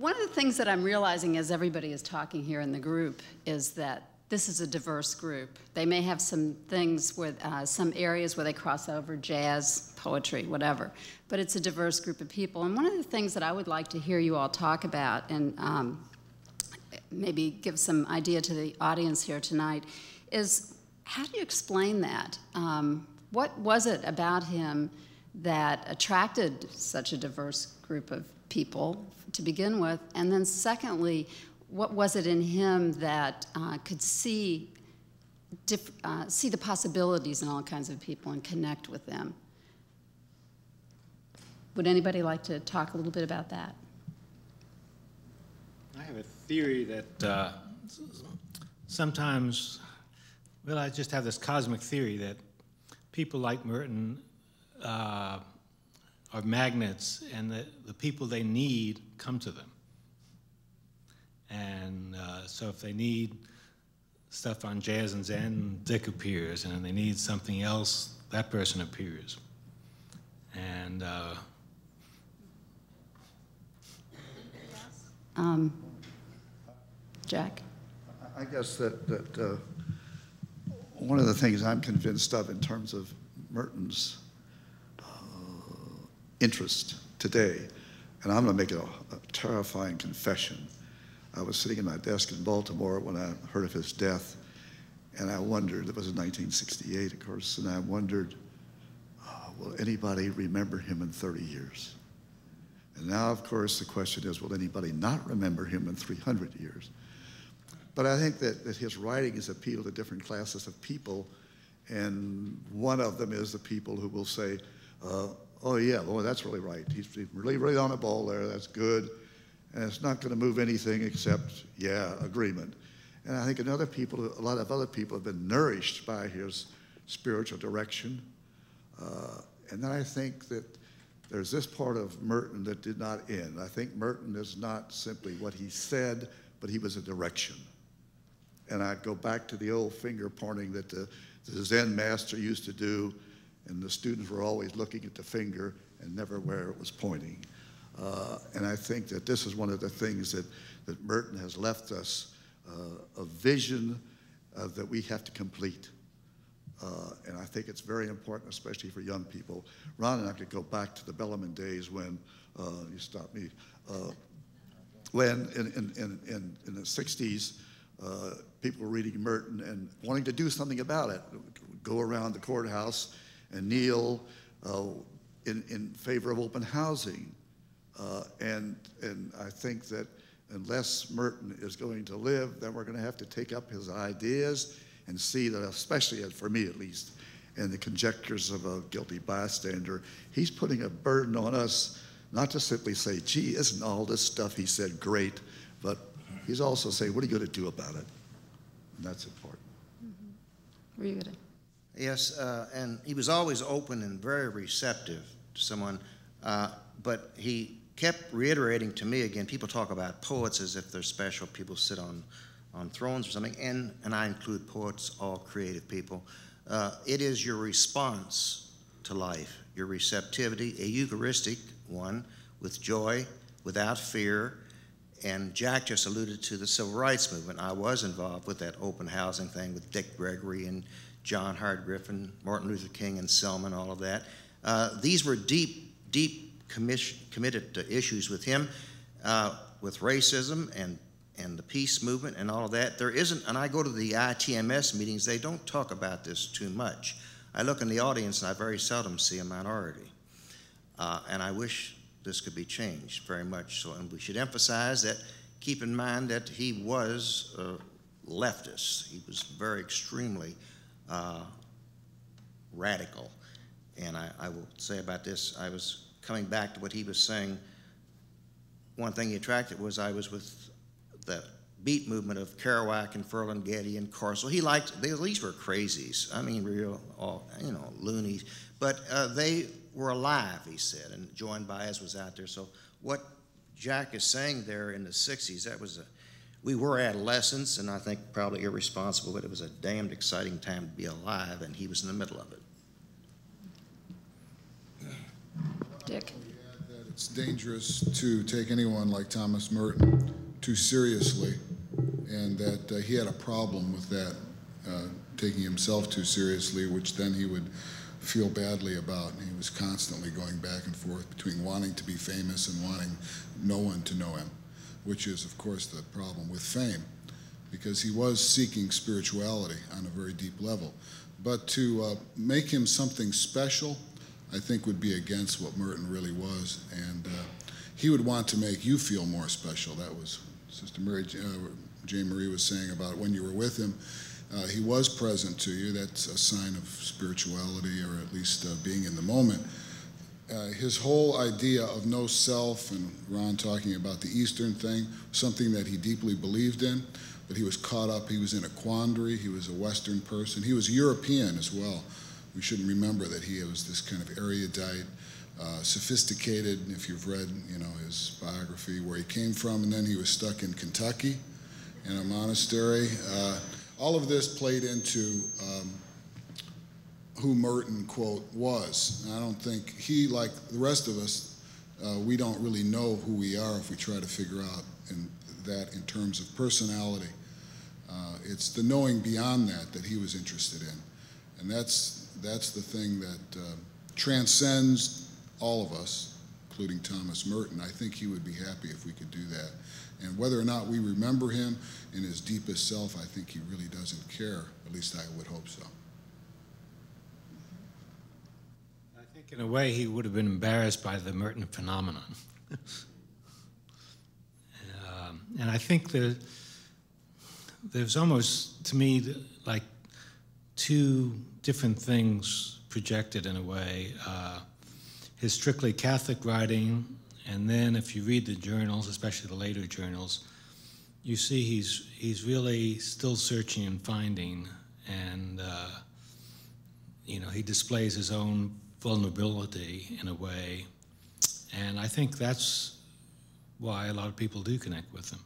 one of the things that I'm realizing as everybody is talking here in the group is that this is a diverse group. They may have some things with uh, some areas where they cross over jazz, poetry, whatever, but it's a diverse group of people. And one of the things that I would like to hear you all talk about and um, maybe give some idea to the audience here tonight is how do you explain that? Um, what was it about him that attracted such a diverse group of people to begin with? And then, secondly, what was it in him that uh, could see, uh, see the possibilities in all kinds of people and connect with them? Would anybody like to talk a little bit about that? I have a theory that uh, sometimes, well, I just have this cosmic theory that people like Merton uh, are magnets and that the people they need come to them. And uh, so if they need stuff on jazz and zen, Dick appears, and they need something else, that person appears. And uh, um, Jack? I guess that, that uh, one of the things I'm convinced of in terms of Merton's interest today, and I'm going to make a, a terrifying confession. I was sitting at my desk in Baltimore when I heard of his death, and I wondered, it was in 1968, of course, and I wondered, uh, will anybody remember him in 30 years? And now, of course, the question is, will anybody not remember him in 300 years? But I think that, that his writings appeal to different classes of people, and one of them is the people who will say, uh, oh yeah, boy, that's really right. He's really, really on the ball there, that's good. And it's not going to move anything except, yeah, agreement. And I think another people, a lot of other people have been nourished by his spiritual direction. Uh, and then I think that there's this part of Merton that did not end. I think Merton is not simply what he said, but he was a direction. And I go back to the old finger pointing that the, the Zen master used to do, and the students were always looking at the finger and never where it was pointing. Uh, and I think that this is one of the things that, that Merton has left us uh, a vision uh, that we have to complete. Uh, and I think it's very important, especially for young people. Ron and I could go back to the Bellarmine days when, uh, you stop me, uh, when in, in, in, in, the 60s, people were reading Merton and wanting to do something about it. Go around the courthouse and kneel uh, in, in favor of open housing. Uh, and, and I think that unless Merton is going to live, then we're going to have to take up his ideas and see that, especially for me at least, in the conjectures of a guilty bystander, he's putting a burden on us not to simply say, gee, isn't all this stuff he said great, but he's also saying, what are you going to do about it? And that's important. Mm-hmm. Were you going to? Yes, uh, and he was always open and very receptive to someone, uh, but he kept reiterating to me again. People talk about poets as if they're special. People sit on on thrones or something, and and I include poets, all creative people. Uh, it is your response to life, your receptivity, a Eucharistic one, with joy, without fear, and Jack just alluded to the civil rights movement. I was involved with that open housing thing with Dick Gregory and John Howard Griffin, Martin Luther King and Selma, and all of that. Uh, these were deep, deep committed issues with him, uh, with racism and and the peace movement and all of that. There isn't, and I go to the ITMS meetings, they don't talk about this too much. I look in the audience and I very seldom see a minority. Uh, and I wish this could be changed very much so. And we should emphasize that, keep in mind that he was a leftist. He was very extremely uh, radical. And I, I, will say about this, I was coming back to what he was saying. One thing he attracted was I was with the beat movement of Kerouac and Ferlinghetti and Carcel. He liked, they, these were crazies. I mean, real, all, you know, loonies. But uh, they were alive, he said, and Joan Baez was out there. So what Jack is saying there in the 60s, that was a, we were adolescents, and I think probably irresponsible, but it was a damned exciting time to be alive, and he was in the middle of it. Dick. It's it's dangerous to take anyone like Thomas Merton too seriously, and that uh, he had a problem with that, uh, taking himself too seriously, which then he would feel badly about. And He was constantly going back and forth between wanting to be famous and wanting no one to know him, which is, of course, the problem with fame, because he was seeking spirituality on a very deep level. But to uh, make him something special, I think would be against what Merton really was, and uh, he would want to make you feel more special. That was Sister Mary, uh, Jane Marie was saying about when you were with him. Uh, he was present to you. That's a sign of spirituality, or at least uh, being in the moment. Uh, his whole idea of no self, and Ron talking about the Eastern thing, something that he deeply believed in, but he was caught up. He was in a quandary. He was a Western person. He was European as well. We shouldn't remember that he was this kind of erudite, uh, sophisticated. If you've read, you know, his biography, where he came from, and then he was stuck in Kentucky in a monastery. Uh, all of this played into um, who Merton, quote, was. And I don't think he, like the rest of us, uh, we don't really know who we are if we try to figure out in, that in terms of personality. Uh, it's the knowing beyond that that he was interested in. And that's, that's the thing that uh, transcends all of us, including Thomas Merton. I think he would be happy if we could do that. And whether or not we remember him in his deepest self, I think he really doesn't care. At least I would hope so. I think in a way he would have been embarrassed by the Merton phenomenon. um, and I think that there's almost, to me, like two different things projected in a way. Uh, his strictly Catholic writing, and then if you read the journals, especially the later journals, you see he's he's really still searching and finding, and uh, you know he displays his own vulnerability in a way, and I think that's why a lot of people do connect with him.